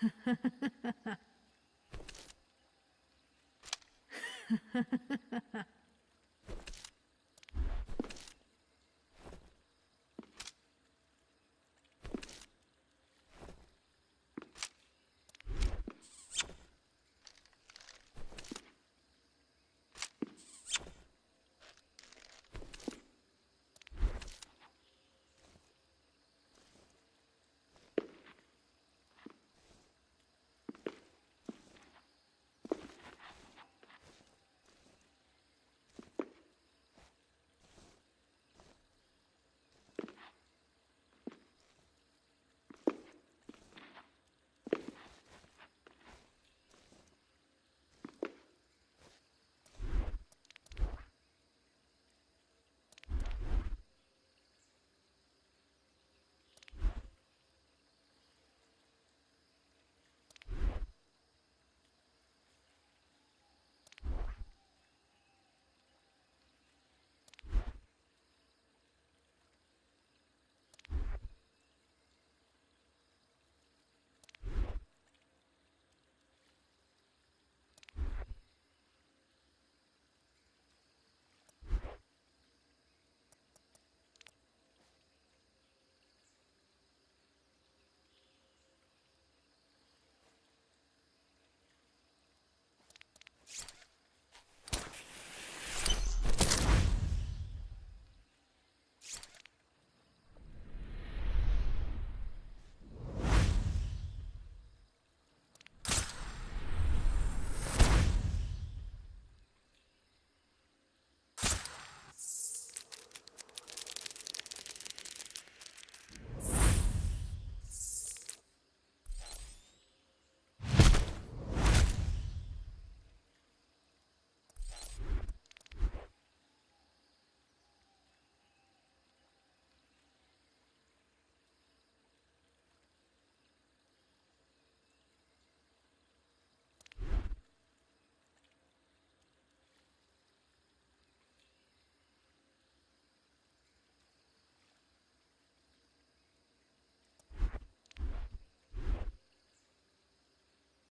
Ha ha ha ha ha.